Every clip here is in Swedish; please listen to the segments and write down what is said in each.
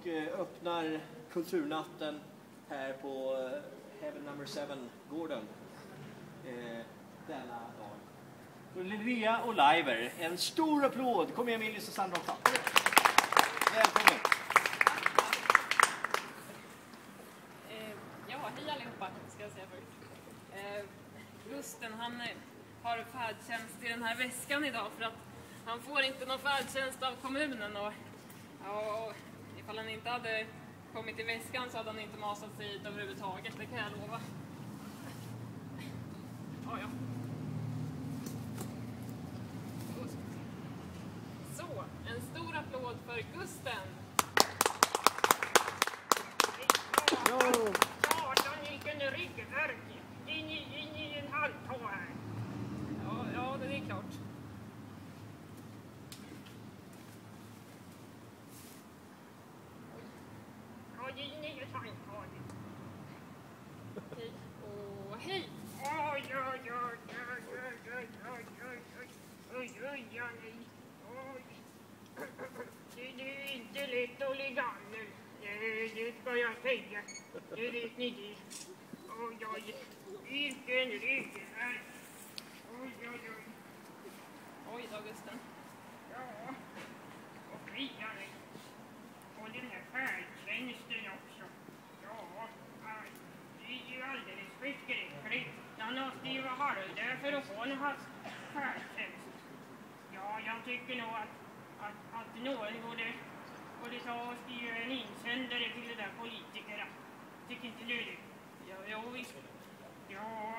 och eh, öppnar kulturnatten här på eh, Heaven Number 7-gården eh, denna dag. Linnea och Liver, en stor applåd. Kom igen Millis och Sandra också. Välkommen. Ja, hej allihopa, ska jag säga först. Gusten, han har färdtjänst i den här väskan idag för att han får inte någon färdtjänst av kommunen och, och ifall han inte hade kommit i väskan så hade han inte masat sig hit överhuvudtaget, det kan jag lova. Ja, ja. Så, en stor applåd för Gusten. Ja. Satan vilken ryggvärk! In i en halvtå här. Ja, ja, det är klart. Att ligga nu. Det, ska jag säga. Det vet ni det. Oj, oj, vilken ryggvärk. Oj, oj, oj. Oj då, Gusten. Ja, och vidare. Och den här färdtjänsten också. Ja, det är ju alldeles förskräckligt. Måste ju vara halvdöd för att få en färdtjänst. Ja, jag tycker nog att, att, att någon borde, borde ta och skriva en insändare till de där politikerna. Tycker inte du det? Ja, jo, visst. Ja,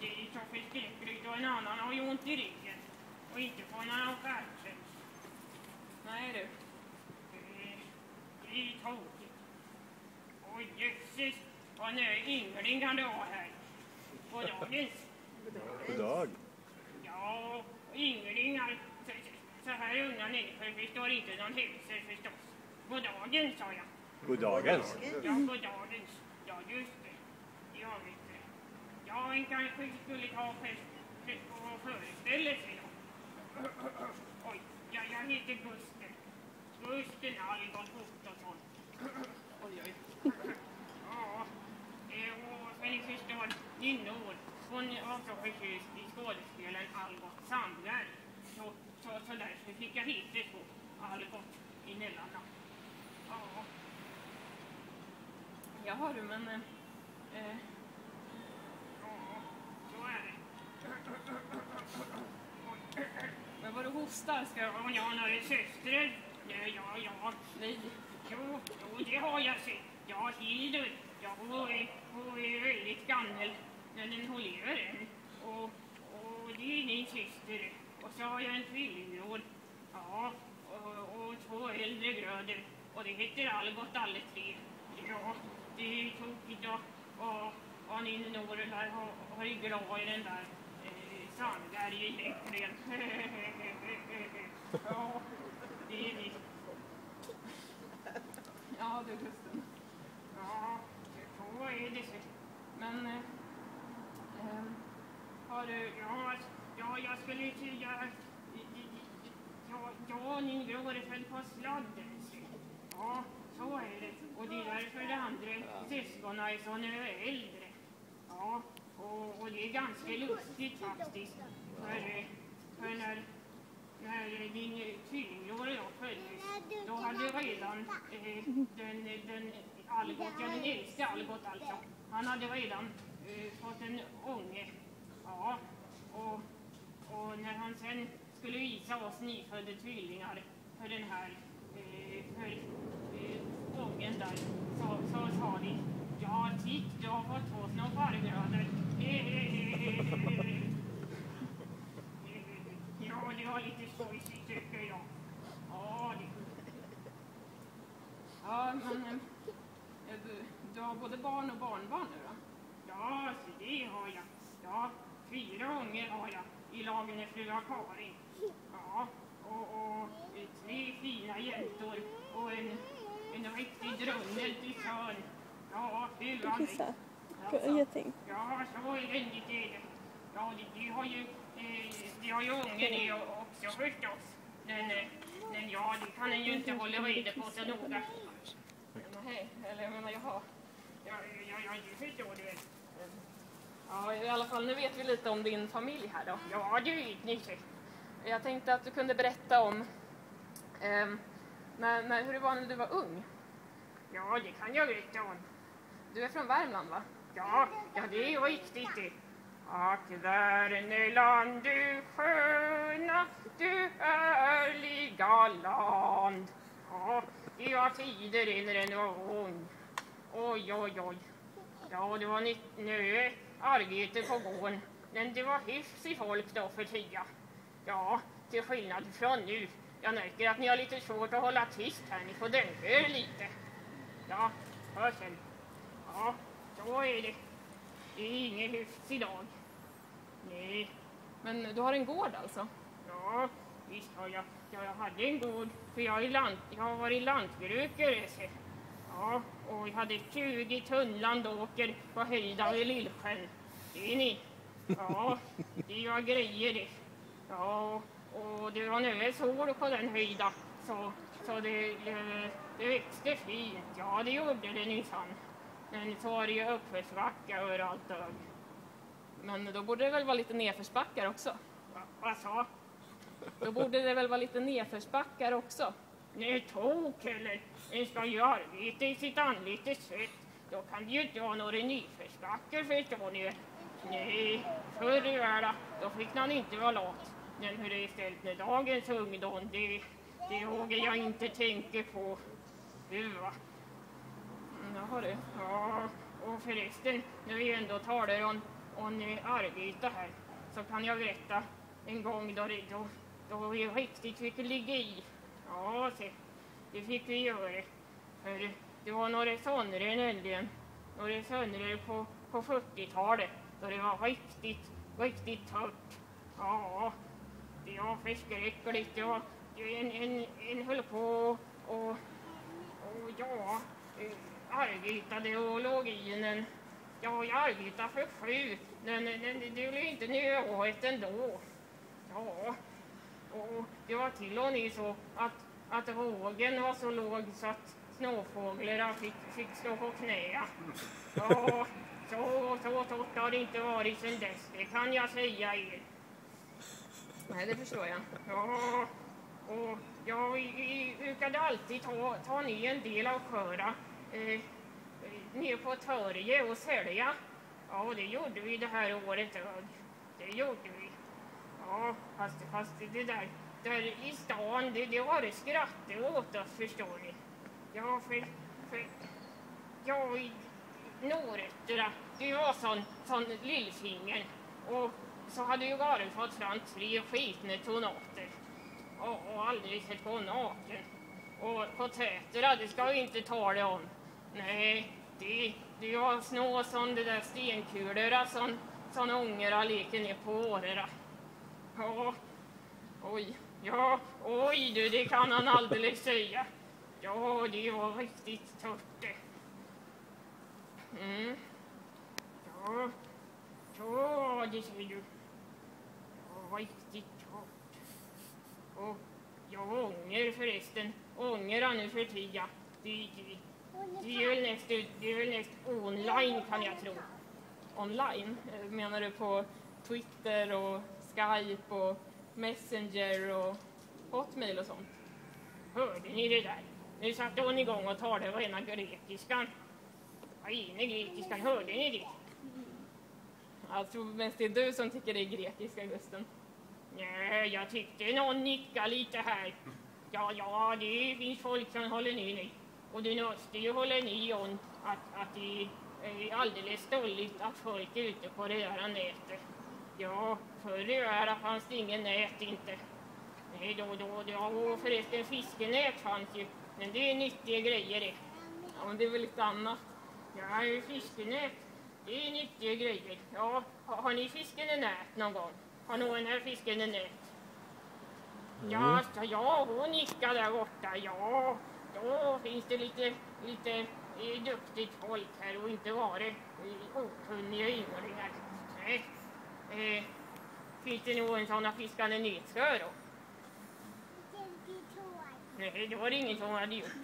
det är så förskräckligt och en annan har ju ont i ryggen och inte får någon färdtjänst. Nej du. Det- Det är tråkigt. Oj jösses, vad nu yngling kan det vara här. Goddagens. God dag. Ja, ynglingar. Så, så här unga människor förstår inte någon hälsa förstås. Goddagens sa jag. God dagens. Ja, goddagens. Ja, just det. Ja, vet du. Ja, en kanske skulle ta fest- fest- och föreställa sig då. Oj, ja, jag heter Gusten. Gusten Algot Ottosson. Oj, oj. Ja, och som ni förstår, Linnor, hon var så förtjust i skådespelaren Algot Sandberg. Så, så, så därför fick jag hit det på Algot i mellannamn. Ja, du, men... Eh, ja, så är det. Men vad du hostar ska jag... Ja, jag har några systrar. Ja, ja, ja. Nej. Jo, jo, det har jag sett. Ja, Hildur, ja, hon, är, hon är väldigt gammal, men den hon lever än. Och, och det är min syster. Och så har jag en tvillingbror. Ja, och, och två äldre bröder. Och det heter Algot alle tre. Ja, det är tokigt och, och, och ni där har, har ju glad i den där eh, Sandberg egentligen. ja, det är visst. Ja du, Gusten. Ja, så är det. så. Men... Eh, eh, Har du, ja, ja, jag skulle säga... Ja, ja, min bror föll på sladden. så. Ja, så är det. Och det är därför de andra syskonen är så nu äldre. Ja, och, och det är ganska lustigt faktiskt. För, för när, när din tvillingbror då föddes, då hade redan eh, den, den Algot, ja den äldste Algot alltså, han hade redan eh, fått en unge. Ja, och, och när han sen skulle visa oss nyfödda tvillingar för den här, eh, för eh, ungen där, så, så sa vi ja du har fått två små farbröder. Ja, det var lite skojsigt tycker jag. Ja, det ja, men... Eh, du, har både barn och barnbarn nu då? Ja, så det har jag. Ja, fyra ungar har jag i lagen med fruar Karin. Ja, och, och tre fina jäntor och en, en riktig drunnel till Tjörn. Ja, var Kissa. det? Ingenting. Ja, så är det. Ja, det, det har ju, eh, det har ju ungen det också förstås. Men, eh, men ja, det kan en ju inte hålla reda på så noga. hej. Eller jag menar, jaha. Ja, ja, ja, förstår du väl. Ja, i alla fall, nu vet vi lite om din familj här då. Ja, du vet Nisse. Jag tänkte att du kunde berätta om ehm, när, när, hur det var när du var ung. Ja, det kan jag berätta om. Du är från Värmland, va? Ja, ja det är riktigt det. Ack Värneland du sköna, du härliga land. Ja, det var tider innan den var ung. Oj, oj, oj. Ja, det var nytt nu arbete på gården. Men det var hyfs i folk då för tiden. Ja, till skillnad från nu. Jag märker att ni har lite svårt att hålla tyst här. Ni får dämpa er lite. Ja, hörsel. Ja, så är det. Det är inget hyfs idag. Nej, Men du har en gård alltså? ja, visst har jag. Ja, jag hade en gård, för jag, är lant, jag har varit lantbrukare. se. Ja, och jag hade 20 tunnland åker på höjda vid Lillsjön. Det är ni. Ja, det var grejer det. Ja, och det var nu sol på den höjda, så, så det, det, det växte fint. Ja, det gjorde det minsann. Men så var det ju uppförsbacka överallt. Och, Men då borde det väl vara lite nedförsbackar också? va, vad sa? Då borde det väl vara lite nedförsbackar också? Nej, tok heller. En ska ju arbeta i sitt anletes svett. Då kan det ju inte vara några nyförsbackar förstår ni. Nej, förr i världen då fick man inte vara lat. Men hur det är ställt med dagens ungdom, det, det vågar jag inte tänka på. Du va? Mm, Mm, jaha du. Ja, och förresten, när vi ändå talar om, om Arvika arbete här, så kan jag berätta en gång då, det, då, då vi riktigt fick ligga i. Ja, se, det fick vi göra. För det var några somrar nämligen, några somrar på, på 40-talet, då det var riktigt, riktigt torrt. Ja, det var förskräckligt. Det var en, en, en höll på och, och ja, eh, arbetade och låg i en... Ja, jag arbetade för sju, men, det blev inte nöjet ändå. Ja, och det var till och med så att, att vågen var så låg så att småfåglarna fick, fick stå på knä. Ja, så, så torrt har det inte varit sedan dess, det kan jag säga er. Nej, det förstår jag. Ja, och jag brukade alltid ta, ta ner en del av sköra eh, ner på torget och sälja. Ja, det gjorde vi det här året. Det gjorde vi. Ja, fast, fast det där, där i stan, det, det var det skrattade åt oss förstår ni. Ja, för, för ja, i Norrötterna, det var sån, sån lillfinger. Och så hade ju garen fått fram tre skitna tonater. Och, och alldeles sett på naken. Och potäterna, det ska vi inte tala om. Nej, det, det var snå som de där stenkulorna alltså, som, som ungarna leker ner på årorna. Ja, Oj. ja, oj du, det kan han alldeles säga. Ja, det var riktigt torrt det. Mm. Ja, så var det ser du. Ja, riktigt torrt. Och jag ånger förresten, ångra nu för tiden. Det, är väl näst, det är väl online kan jag tro. Online? Eh, menar du på Twitter och Skype och Messenger och Hotmail och sånt? Hörde ni det där? Nu satte hon igång och talade rena grekiskan. Vad är ni grekiskan? Hörde ni det? Jag tror mest det är du som tycker det är grekiska, Gusten. Nej, jag tyckte någon nickade lite här. Ja, ja, det finns folk som håller med nu. Och det måste ju hålla ni om att, att det är alldeles stolligt att folk är ute på det där nätet. Ja, förr i världen fanns det ingen nät inte. Nej, då, då, då, och förresten fiskenät fanns ju. Men det är nyttiga grejer det. Ja, men det är väl lite annat. Ja, fiskenät, det är nyttiga grejer. Ja, har, har ni fisken i nät någon gång? Har någon här fisken i nät? Ja, ja, hon nickar där borta. Ja, då finns det lite, lite eh, duktigt folk här och inte bara eh, okunniga ynglingar. Eh, finns det någon som har fiskat en nötskör då? Nej, det var det ingen som hade gjort.